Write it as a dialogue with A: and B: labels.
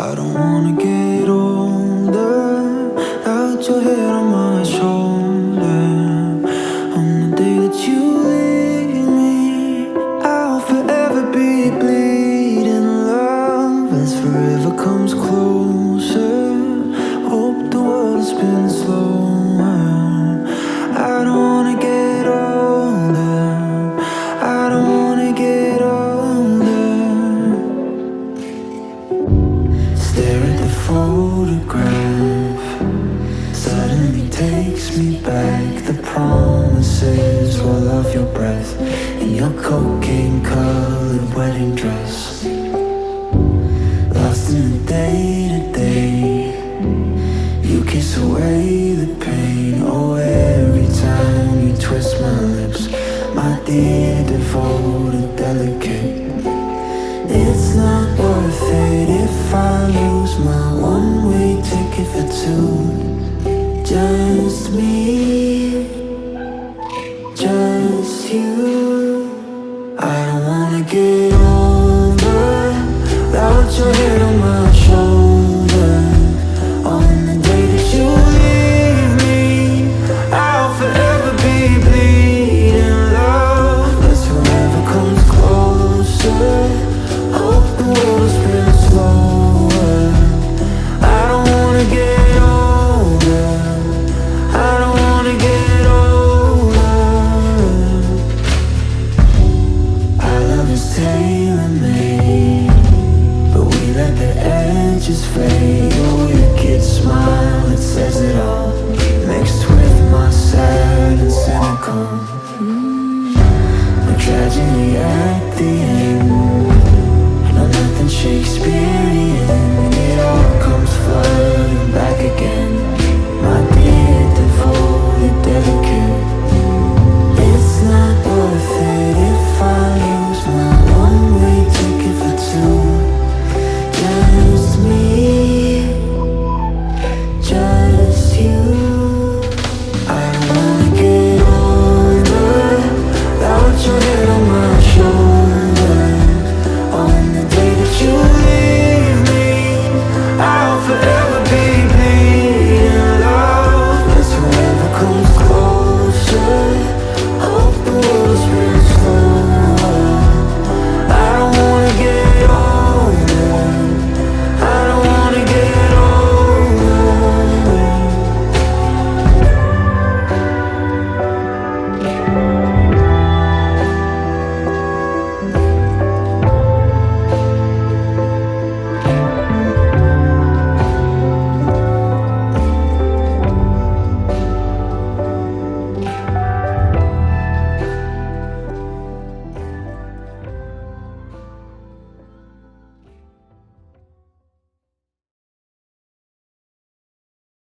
A: I don't wanna get older without your head on my shoulder. On the day that you leave me, I'll forever be bleeding love as forever comes closer. Hope the world spins slower. Photograph. Suddenly takes me back. The promises off your breath In your cocaine colored wedding dress. Lost in the day to day You kiss away the pain. Oh, every time you twist my lips My dear you. I don't wanna get older without your head on my shoulder. On the day that you leave me, I'll forever be bleeding love. As forever comes closer. Hope the world edges fade. Oh, Your wicked smile, it says it all, mixed with my sad and cynical. A tragedy at the end.